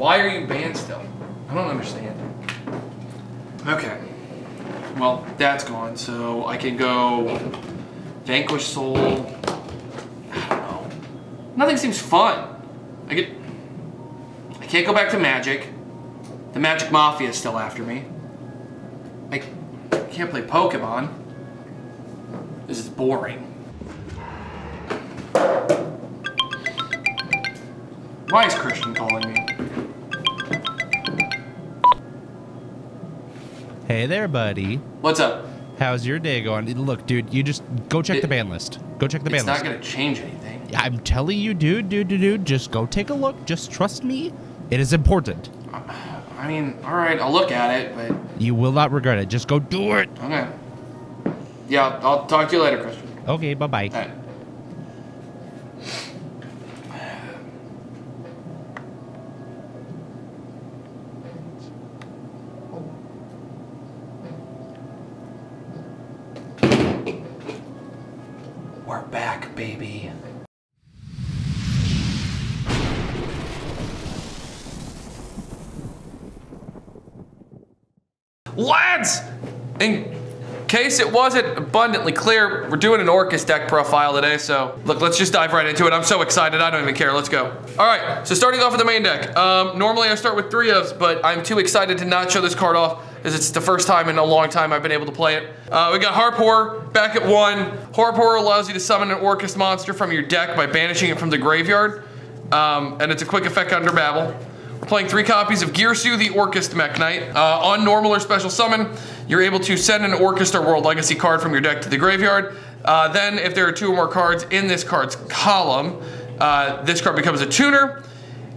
Why are you banned still? I don't understand. Okay. Well, that's gone, so I can go Vanquish Soul. I don't know. Nothing seems fun. I get. I can't go back to Magic. The Magic Mafia is still after me. I can't play Pokemon. This is boring. Why is Christian calling me? Hey there, buddy. What's up? How's your day going? Look, dude, you just go check It- the ban list. Go check the ban list. It's not gonna change anything. I'm telling you, dude, dude, dude, dude, just go take a look. Just trust me. It is important. I mean, all right, I'll look at it, but You will not regret it. Just go do it. okay. Yeah, I'll talk to you later, Christian. Okay, bye bye. Lads! In case it wasn't abundantly clear, we're doing an Orcust deck profile today, so look, let's just dive right into it. I'm so excited, I don't even care. Let's go. All right, so starting off with the main deck. Um, normally I start with three ofs, but I'm too excited to not show this card off as it's the first time in a long time I've been able to play it. Uh, we got Harp Horror back at one. Harp Horror allows you to summon an Orcust monster from your deck by banishing it from the graveyard, um, and it's a quick effect under Babel. Playing three copies of Girsu, the Orcust Mekk-Knight. Uh, on normal or special summon, you're able to send an Orcust or World Legacy card from your deck to the graveyard. Uh, then, if there are two or more cards in this card's column, uh, this card becomes a tuner.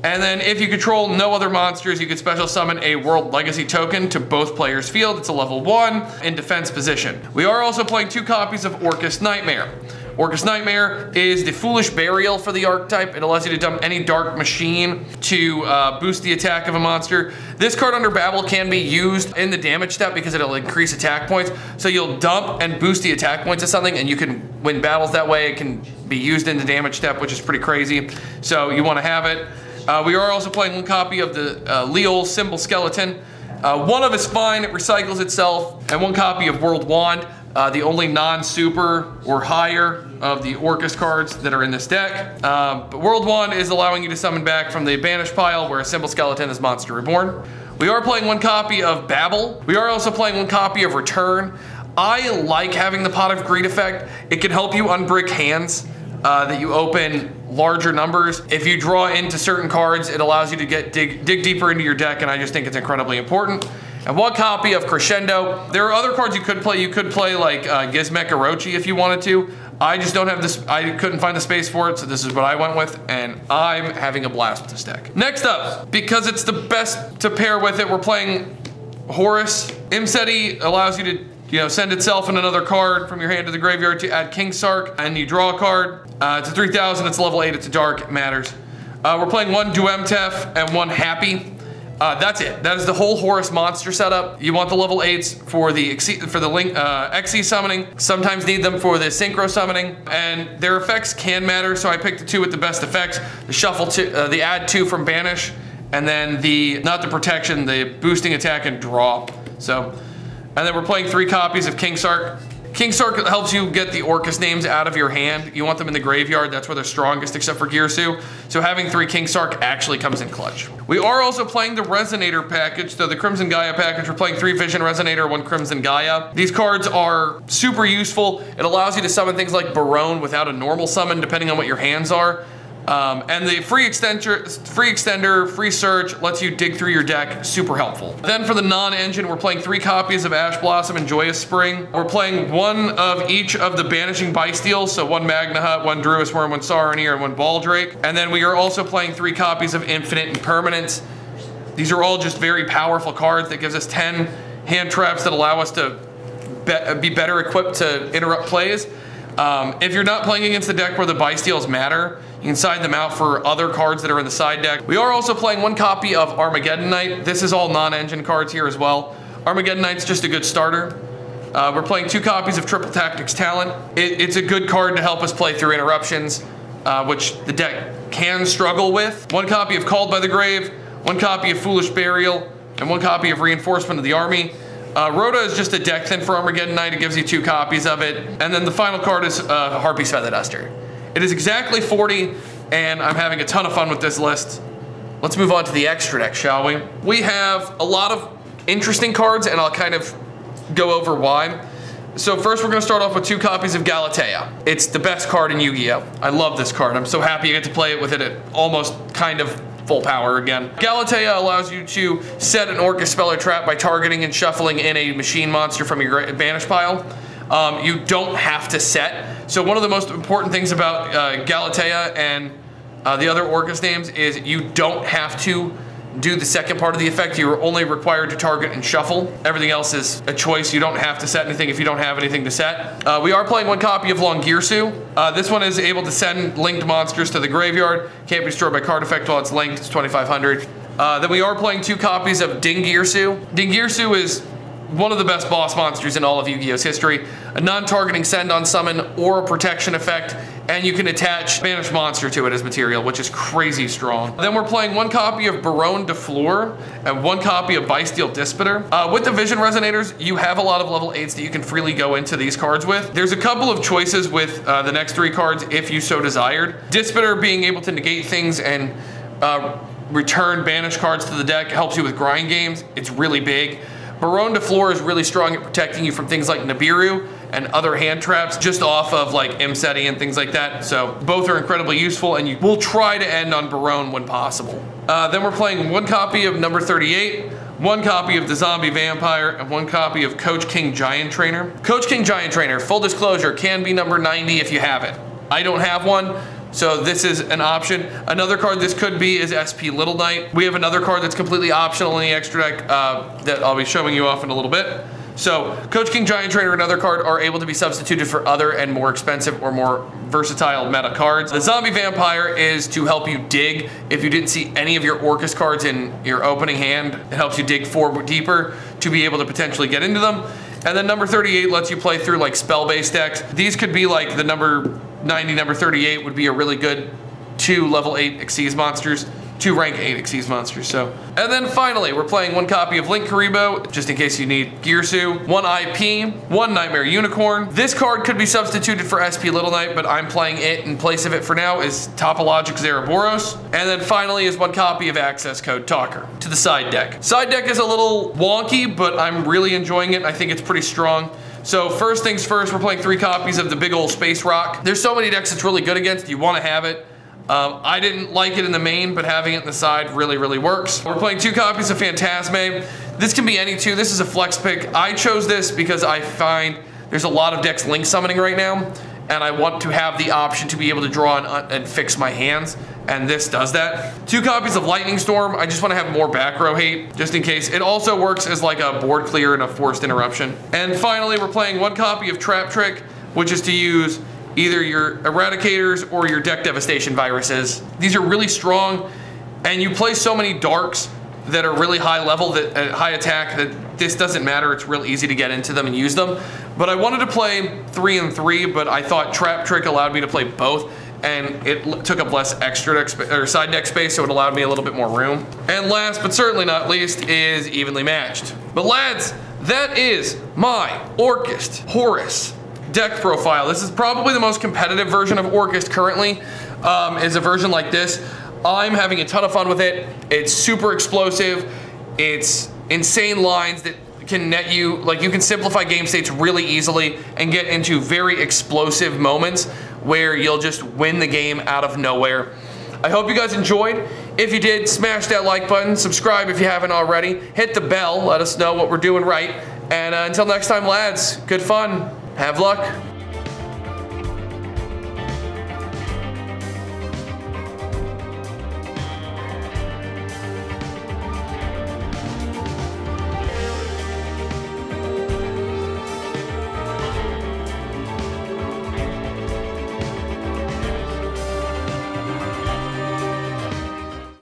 And then, if you control no other monsters, you can special summon a World Legacy token to both players' field. It's a level one in defense position. We are also playing two copies of Orcust Knightmare. Orcust Knightmare is the Foolish Burial for the archetype. It allows you to dump any dark machine to uh, boost the attack of a monster. This card under Babel can be used in the damage step because it'll increase attack points. So you'll dump and boost the attack points of something and you can win battles that way. It can be used in the damage step, which is pretty crazy. So you want to have it. Uh, we are also playing one copy of the uh, Leol Cymbal Skeleton. Uh, one of is fine, it recycles itself, and one copy of World Wand, uh, the only non-super or higher of the Orcust cards that are in this deck. Um, but World Wand is allowing you to summon back from the banished pile where a Cymbal Skeleton is Monster Reborn. We are playing one copy of Babel. We are also playing one copy of Return. I like having the Pot of Greed effect. It can help you unbrick hands uh, that you open larger numbers. If you draw into certain cards, it allows you to get dig, dig deeper into your deck, and I just think it's incredibly important. And one copy of Crescendo. There are other cards you could play. You could play like uh, Gizmek Orochi if you wanted to. I just don't have this, I couldn't find the space for it, so this is what I went with, and I'm having a blast with this deck. Next up, because it's the best to pair with it, we're playing Horus. Imsety allows you to you know, send itself and another card from your hand to the graveyard to add King Sark, and you draw a card. Uh, it's a 3000, it's level 8, it's a dark, it matters. Uh, we're playing one Duamutef and one Hapi. Uh, that's it. That is the whole Horus monster setup. You want the level 8s for the for the link, uh, Xyz summoning. Sometimes need them for the Synchro summoning. And their effects can matter, so I picked the two with the best effects. The Shuffle, two, uh, the Add 2 from Banish, and then the, not the Protection, the Boosting Attack and Drop. So, and then we're playing three copies of King Sark. King Sark helps you get the Orcust names out of your hand. You want them in the graveyard, that's where they're strongest except for Girsu. So having three King Sark actually comes in clutch. We are also playing the Resonator package, so the Crimson Gaia package. We're playing three Vision Resonator, one Crimson Gaia. These cards are super useful. It allows you to summon things like Baronne without a normal summon, depending on what your hands are. Um, and the free extender, free extender, free search lets you dig through your deck, super helpful. Then for the non-engine, we're playing three copies of Ash Blossom and Joyous Spring. We're playing one of each of the Banishing Bystials, so one Magnamhut, one Druiswurm, one Saronir, and one Baldrake. And then we are also playing three copies of Infinite Impermanence. These are all just very powerful cards that gives us 10 hand traps that allow us to be better equipped to interrupt plays. Um, if you're not playing against the deck where the Bystials matter, you can side them out for other cards that are in the side deck. We are also playing one copy of Armageddon Knight. This is all non-engine cards here as well. Armageddon Knight's just a good starter. Uh, we're playing two copies of Triple Tactics Talent. It, it's a good card to help us play through interruptions, uh, which the deck can struggle with. One copy of Called by the Grave, one copy of Foolish Burial, and one copy of Reinforcement of the Army. Uh, is just a deck thin for Armageddon Knight. It gives you two copies of it. And then the final card is uh, Harpy's Feather Duster. It is exactly 40, and I'm having a ton of fun with this list. Let's move on to the extra deck, shall we? We have a lot of interesting cards, and I'll kind of go over why. So first we're gonna start off with two copies of Galatea. It's the best card in Yu-Gi-Oh! I love this card. I'm so happy I get to play it with it at almost kind of full power again. Galatea allows you to set an Orcust spell or trap by targeting and shuffling in a machine monster from your banish pile. Um, you don't have to set. So one of the most important things about uh, Galatea and uh, the other Orcust names is you don't have to do the second part of the effect. You're only required to target and shuffle. Everything else is a choice. You don't have to set anything if you don't have anything to set. Uh, we are playing one copy of Longirsu. Uh, this one is able to send linked monsters to the graveyard. Can't be destroyed by card effect while it's linked. It's 2500. Uh, then we are playing two copies of Dingirsu. Dingirsu is one of the best boss monsters in all of Yu-Gi-Oh's history. A non-targeting send on summon or a protection effect, and you can attach Banished Monster to it as material, which is crazy strong. Then we're playing one copy of Baronne de Fleur and one copy of Bystial Disputer. Uh, with the Vision Resonators, you have a lot of level 8s that you can freely go into these cards with. There's a couple of choices with uh, the next three cards if you so desired. Disputer being able to negate things and uh, return banished cards to the deck helps you with grind games. It's really big. Baronne de Fleur is really strong at protecting you from things like Nibiru and other hand traps just off of like Imsety and things like that. So both are incredibly useful and you will try to end on Baronne when possible. Uh, then we're playing one copy of number 38, one copy of the Zombie Vampire, and one copy of Coach King Giant Trainer. Coach King Giant Trainer, full disclosure, can be number 90 if you have it. I don't have one, so this is an option. Another card this could be is SP Little Knight. We have another card that's completely optional in the extra deck uh, that I'll be showing you off in a little bit. So Coach King Giant Trainer and other card are able to be substituted for other and more expensive or more versatile meta cards. The Zombie Vampire is to help you dig. If you didn't see any of your Orcust cards in your opening hand, it helps you dig four deeper to be able to potentially get into them. And then number 38 lets you play through like spell-based decks. These could be like the number 90, number 38 would be a really good two level 8 Xyz monsters, two rank 8 Xyz monsters. So, And then finally, we're playing one copy of Linkuriboh, just in case you need Girsu, one IP, one Nightmare Unicorn. This card could be substituted for SP Little Knight, but I'm playing it in place of it for now is Topologic Zeraboros. And then finally is one copy of Access Code Talker to the side deck. Side deck is a little wonky, but I'm really enjoying it. I think it's pretty strong. So first things first, we're playing three copies of the big old Space Rock. There's so many decks it's really good against. You want to have it. Um, I didn't like it in the main, but having it in the side really, really works. We're playing two copies of Phantasme. This can be any two. This is a flex pick. I chose this because I find there's a lot of decks link summoning right now, and I want to have the option to be able to draw and, and fix my hands and this does that. Two copies of Lightning Storm. I just want to have more back row hate, just in case. It also works as like a board clear and a forced interruption. And finally, we're playing one copy of Trap Trick, which is to use either your Eradicators or your Deck Devastation viruses. These are really strong, and you play so many darks that are really high level, that uh, high attack, that this doesn't matter. It's real easy to get into them and use them. But I wanted to play three and three, but I thought Trap Trick allowed me to play both and it took up less extra deck or side deck space, so it allowed me a little bit more room. And last but certainly not least is evenly matched. But lads, that is my Orcust Horus deck profile. This is probably the most competitive version of Orcust currently, um, is a version like this. I'm having a ton of fun with it. It's super explosive. It's insane lines that can net you, like you can simplify game states really easily and get into very explosive moments where you'll just win the game out of nowhere. I hope you guys enjoyed. If you did, smash that like button, subscribe if you haven't already, hit the bell, let us know what we're doing right. And uh, until next time, lads, good fun. Have luck.